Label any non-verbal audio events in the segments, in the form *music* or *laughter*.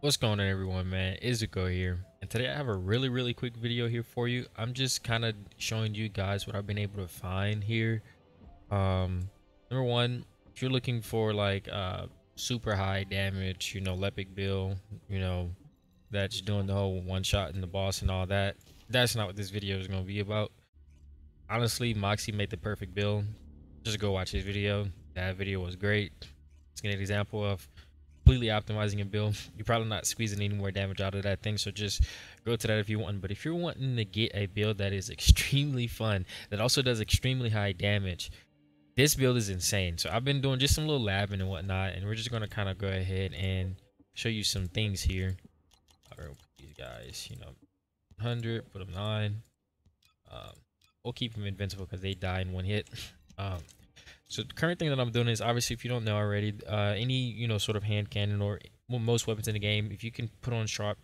What's going on everyone man, Izuko here and today I have a really really quick video here for you. I'm just kind of showing you guys what I've been able to find here. Um, number one, if you're looking for like uh super high damage, you know, Lepic build, you know, that's doing the whole one shot in the boss and all that, that's not what this video is going to be about. Honestly, Moxie made the perfect build. Just go watch his video. That video was great. It's an example of completely optimizing a build. You're probably not squeezing any more damage out of that thing, so just go to that if you want. But if you're wanting to get a build that is *laughs* extremely fun, that also does extremely high damage, this build is insane. So I've been doing just some little labbing and whatnot, and we're just gonna kind of go ahead and show you some things here. Alright, these guys, you know, 100, put them nine. Um, we'll keep them invincible because they die in one hit. *laughs* Um, so the current thing that I'm doing is obviously if you don't know already, uh, any you know sort of hand cannon or most weapons in the game, if you can put on sharp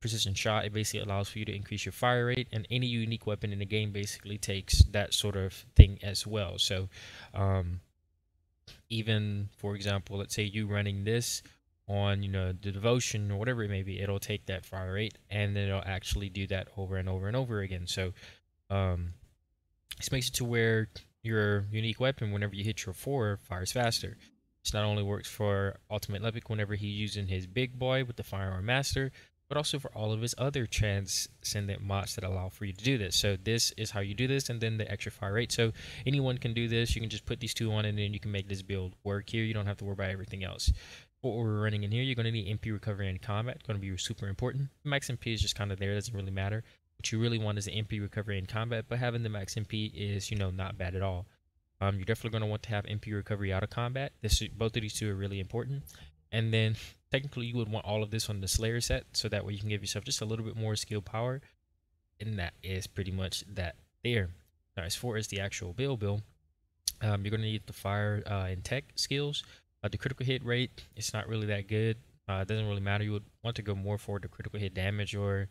precision shot, it basically allows for you to increase your fire rate, and any unique weapon in the game basically takes that sort of thing as well. So, um, even for example, let's say you running this on you know the devotion or whatever it may be, it'll take that fire rate and then it'll actually do that over and over and over again. So, um, this makes it to where your unique weapon whenever you hit your four fires faster. This not only works for Ultimate Lepic whenever he's using his big boy with the Firearm Master, but also for all of his other transcendent mods that allow for you to do this. So this is how you do this, and then the extra fire rate. So anyone can do this. You can just put these two on, and then you can make this build work here. You don't have to worry about everything else. What we're running in here, you're going to need MP recovery in combat. Going to be super important. Max MP is just kind of there. Doesn't really matter. What you really want is an MP recovery in combat, but having the max MP is, you know, not bad at all. Um, you're definitely going to want to have MP recovery out of combat. This both of these two are really important. And then *laughs* technically you would want all of this on the Slayer set, so that way you can give yourself just a little bit more skill power. And that is pretty much that there. Now, as far as the actual build build, um, you're going to need the fire uh, and tech skills. Uh, the critical hit rate, it's not really that good. Uh, it doesn't really matter. You would want to go more for the critical hit damage or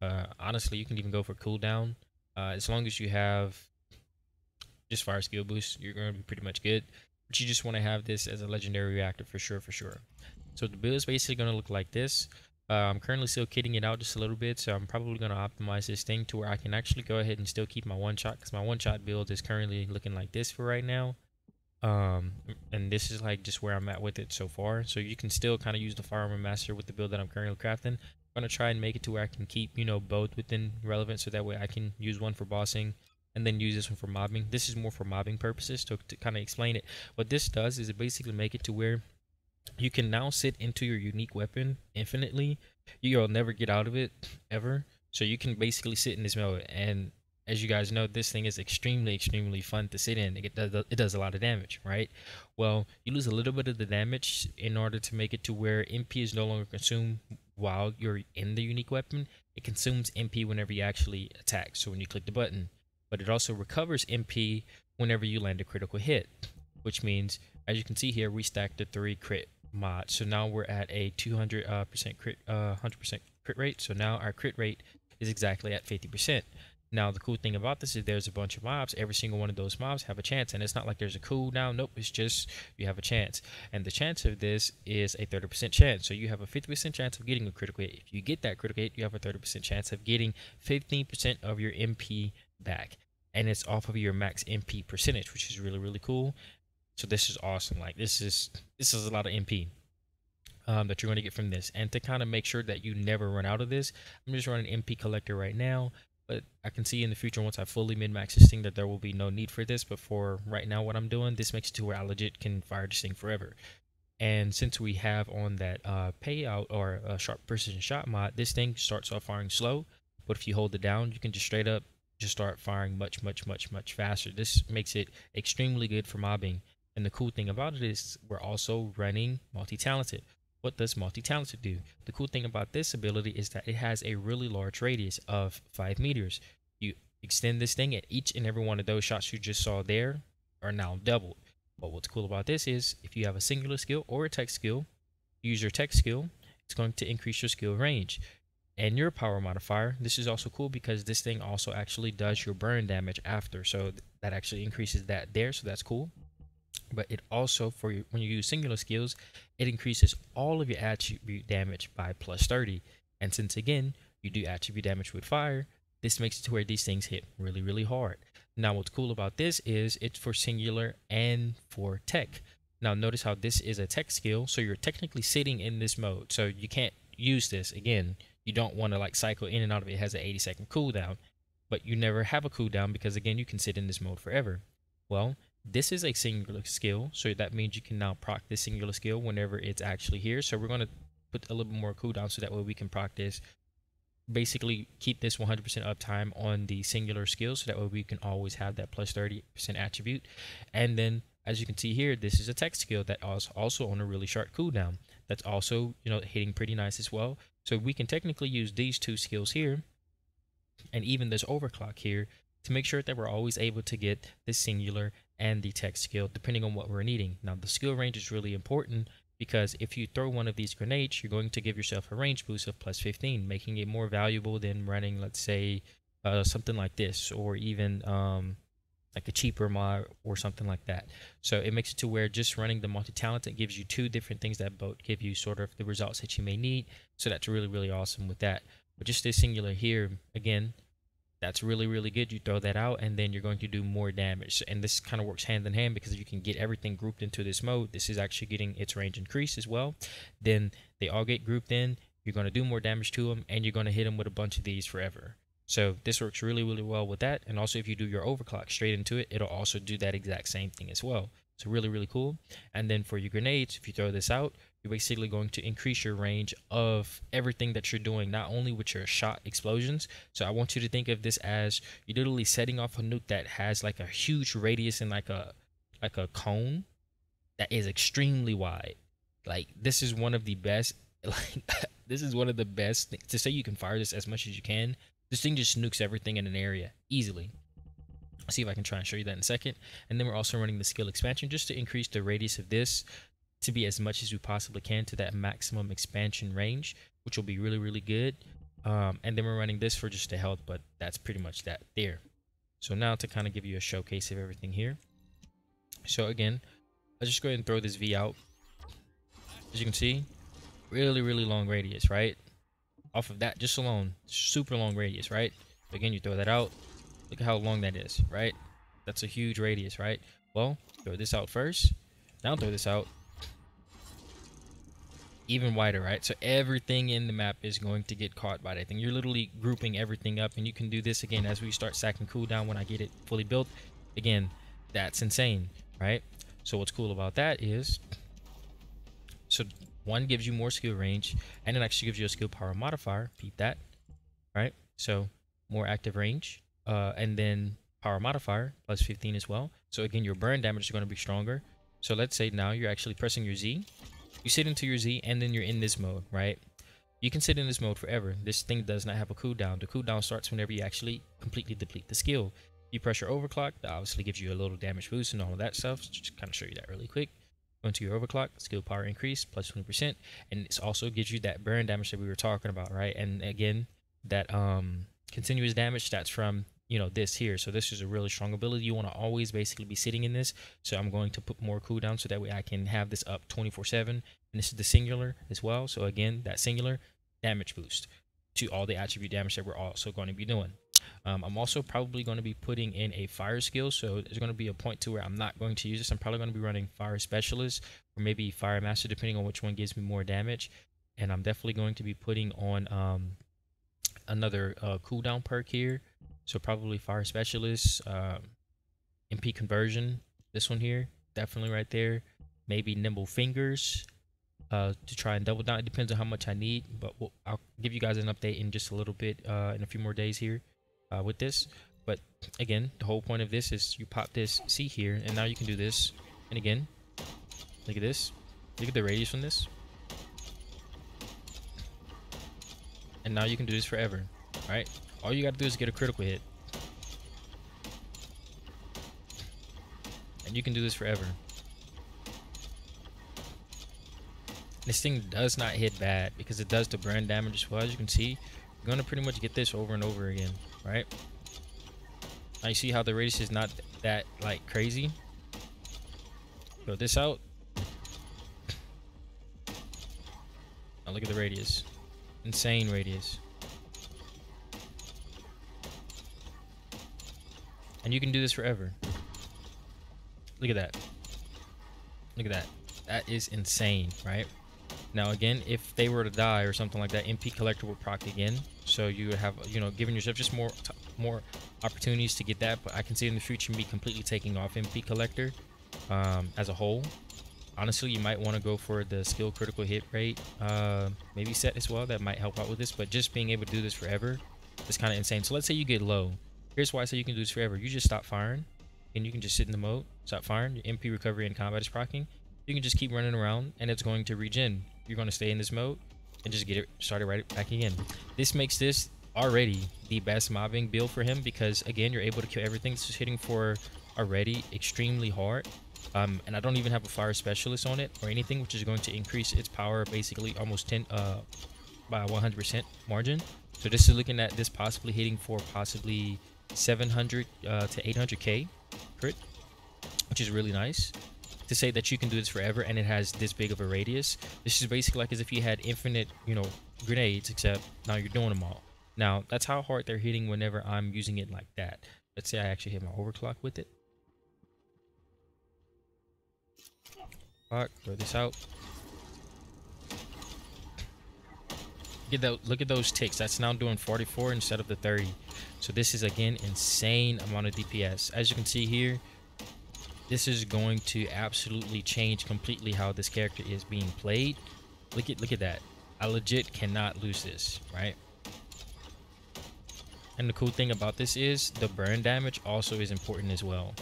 uh, honestly, you can even go for cooldown. Uh, as long as you have just fire skill boost, you're going to be pretty much good. But you just want to have this as a legendary reactor for sure, for sure. So the build is basically going to look like this. Uh, I'm currently still kitting it out just a little bit, so I'm probably going to optimize this thing to where I can actually go ahead and still keep my one shot because my one shot build is currently looking like this for right now. Um, and this is like just where I'm at with it so far. So you can still kind of use the Firearm Master with the build that I'm currently crafting gonna try and make it to where I can keep you know both within relevant, so that way I can use one for bossing and then use this one for mobbing. This is more for mobbing purposes to, to kind of explain it. What this does is it basically make it to where you can now sit into your unique weapon infinitely. You'll never get out of it ever. So you can basically sit in this mode and as you guys know, this thing is extremely, extremely fun to sit in. It does, it does a lot of damage, right? Well, you lose a little bit of the damage in order to make it to where MP is no longer consumed while you're in the unique weapon. It consumes MP whenever you actually attack, so when you click the button. But it also recovers MP whenever you land a critical hit, which means, as you can see here, we stacked the three crit mod. So now we're at a 200% uh, crit, uh, 100% crit rate. So now our crit rate is exactly at 50%. Now, the cool thing about this is there's a bunch of mobs. Every single one of those mobs have a chance. And it's not like there's a cooldown. Nope, it's just you have a chance. And the chance of this is a 30% chance. So you have a 50% chance of getting a critical hit. If you get that critical hit, you have a 30% chance of getting 15% of your MP back. And it's off of your max MP percentage, which is really, really cool. So this is awesome. Like this is this is a lot of MP. Um, that you're going to get from this. And to kind of make sure that you never run out of this, I'm just running MP collector right now but I can see in the future once I fully min-max this thing that there will be no need for this. But for right now, what I'm doing, this makes it to where I legit can fire this thing forever. And since we have on that uh, payout or uh, sharp precision shot mod, this thing starts off firing slow. But if you hold it down, you can just straight up just start firing much, much, much, much faster. This makes it extremely good for mobbing. And the cool thing about it is we're also running multi-talented. What does multi-talented do? The cool thing about this ability is that it has a really large radius of 5 meters. You extend this thing at each and every one of those shots you just saw there are now doubled. But what's cool about this is if you have a singular skill or a tech skill, use your tech skill, it's going to increase your skill range. And your power modifier, this is also cool because this thing also actually does your burn damage after. So that actually increases that there, so that's cool. But it also for your, when you use singular skills it increases all of your attribute damage by plus 30 and since again you do attribute damage with fire this makes it to where these things hit really really hard. Now what's cool about this is it's for singular and for tech. Now notice how this is a tech skill so you're technically sitting in this mode. So you can't use this. Again you don't want to like cycle in and out of it. It has an 80 second cooldown but you never have a cooldown because again you can sit in this mode forever. Well this is a singular skill, so that means you can now proc this singular skill whenever it's actually here. So we're going to put a little bit more cooldown so that way we can practice basically keep this 100% uptime on the singular skill so that way we can always have that plus 30% attribute. And then as you can see here this is a tech skill that is also on a really short cooldown. That's also you know hitting pretty nice as well. So we can technically use these two skills here and even this overclock here to make sure that we're always able to get the singular and the tech skill depending on what we're needing. Now the skill range is really important because if you throw one of these grenades, you're going to give yourself a range boost of plus 15, making it more valuable than running, let's say, uh, something like this, or even um, like a cheaper mod or something like that. So it makes it to where just running the multi-talented gives you two different things that both give you sort of the results that you may need. So that's really, really awesome with that. But just this singular here, again, that's really really good. You throw that out and then you're going to do more damage. And this kind of works hand in hand because you can get everything grouped into this mode this is actually getting its range increased as well then they all get grouped in you're going to do more damage to them and you're going to hit them with a bunch of these forever. So this works really really well with that and also if you do your overclock straight into it it'll also do that exact same thing as well so really really cool and then for your grenades if you throw this out you're basically going to increase your range of everything that you're doing, not only with your shot explosions. So I want you to think of this as you're literally setting off a nuke that has like a huge radius and like a like a cone that is extremely wide. Like this is one of the best. *laughs* Like this is one of the best things to say. You can fire this as much as you can. This thing just nukes everything in an area easily. I'll see if I can try and show you that in a second. And then we're also running the skill expansion just to increase the radius of this to be as much as we possibly can to that maximum expansion range, which will be really, really good. Um, and then we're running this for just the health, but that's pretty much that there. So now to kind of give you a showcase of everything here. So again, let's just go ahead and throw this V out. As you can see, really, really long radius, right? Off of that just alone, super long radius, right? Again, you throw that out. Look at how long that is, right? That's a huge radius, right? Well, throw this out first. Now throw this out even wider, right? So everything in the map is going to get caught by that thing. You're literally grouping everything up, and you can do this again as we start stacking cooldown when I get it fully built. Again, that's insane, right? So what's cool about that is, so one gives you more skill range, and it actually gives you a skill power modifier. Peep that, right? So more active range, uh, and then power modifier plus 15 as well. So again, your burn damage is going to be stronger. So let's say now you're actually pressing your Z you sit into your Z and then you're in this mode, right? You can sit in this mode forever. This thing does not have a cooldown. The cooldown starts whenever you actually completely deplete the skill. You press your overclock, that obviously gives you a little damage boost and all of that stuff. So just kind of show you that really quick. Go into your overclock, skill power increase plus 20%. And it also gives you that burn damage that we were talking about, right? And again, that um continuous damage that's from you know this here. So this is a really strong ability. You want to always basically be sitting in this. So i'm going to put more cooldown so that way i can have this up 24 7 and this is the singular as well. So again that singular damage boost to all the attribute damage that we're also going to be doing. Um, i'm also probably going to be putting in a fire skill. So there's going to be a point to where i'm not going to use this. I'm probably going to be running fire specialist or maybe fire master depending on which one gives me more damage. And i'm definitely going to be putting on um, another uh, cooldown perk here so probably fire specialist, um, MP conversion. This one here, definitely right there. Maybe nimble fingers uh, to try and double down. It depends on how much I need, but we'll, I'll give you guys an update in just a little bit uh, in a few more days here uh, with this. But again, the whole point of this is you pop this C here, and now you can do this. And again, look at this. Look at the radius from this. And now you can do this forever, right? All you gotta do is get a critical hit. And you can do this forever. This thing does not hit bad because it does the burn damage as well. As you can see, you're gonna pretty much get this over and over again, right? Now you see how the radius is not that like crazy. Throw this out. Now look at the radius. Insane radius. And you can do this forever. Look at that. Look at that. That is insane, right? Now again, if they were to die or something like that, MP collector would proc again. So you would have, you know, giving yourself just more more opportunities to get that. But I can see in the future me completely taking off MP collector um, as a whole. Honestly, you might want to go for the skill critical hit rate, uh, maybe set as well. That might help out with this. But just being able to do this forever is kind of insane. So let's say you get low. Here's why I say you can do this forever. You just stop firing, and you can just sit in the mode, stop firing. Your MP recovery and combat is procking. You can just keep running around, and it's going to regen. You're going to stay in this mode and just get it started right back again. This makes this already the best mobbing build for him because again, you're able to kill everything. This is hitting for already extremely hard um, and I don't even have a fire specialist on it or anything, which is going to increase its power basically almost 10 uh, by 100% margin. So this is looking at this possibly hitting for possibly 700 uh, to 800k crit, which is really nice. To say that you can do this forever and it has this big of a radius, this is basically like as if you had infinite, you know, grenades, except now you're doing them all. Now that's how hard they're hitting whenever I'm using it like that. Let's say I actually hit my overclock with it. Fuck, throw this out. Get that, look at those ticks. That's now doing 44 instead of the 30. So this is again insane amount of DPS. As you can see here, this is going to absolutely change completely how this character is being played. Look at look at that. I legit cannot lose this, right? And the cool thing about this is the burn damage also is important as well.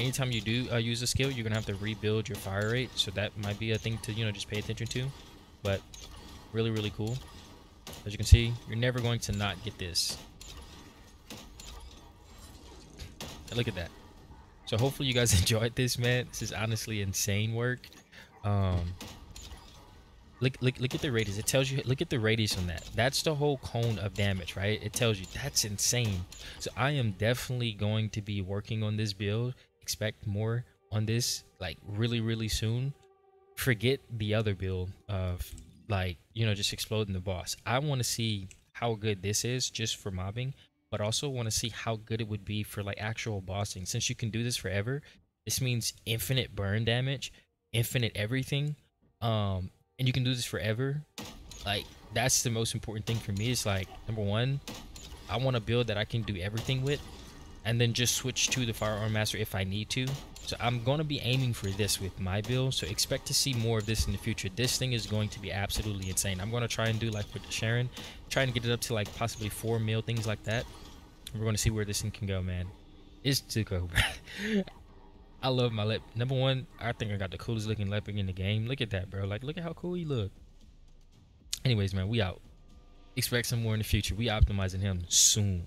Anytime you do uh, use a skill, you're gonna have to rebuild your fire rate. So that might be a thing to you know just pay attention to. But really, really cool. As you can see, you're never going to not get this. And look at that. So hopefully you guys *laughs* enjoyed this, man. This is honestly insane work. Um, look, look, look at the radius. It tells you, look at the radius on that. That's the whole cone of damage, right? It tells you that's insane. So I am definitely going to be working on this build expect more on this like really really soon forget the other build of like you know just exploding the boss. I want to see how good this is just for mobbing but also want to see how good it would be for like actual bossing. Since you can do this forever this means infinite burn damage infinite everything um and you can do this forever. Like that's the most important thing for me is like number one i want a build that i can do everything with and then just switch to the firearm master if I need to. So I'm going to be aiming for this with my build. So expect to see more of this in the future. This thing is going to be absolutely insane. I'm going to try and do like with Sharen, trying to get it up to like possibly four mil, things like that. We're going to see where this thing can go, man. It's Zooko, *laughs* I love my lip. Number one, I think I got the coolest looking leopard in the game. Look at that, bro. Like, look at how cool he look. Anyways, man, we out. Expect some more in the future. We optimizing him soon.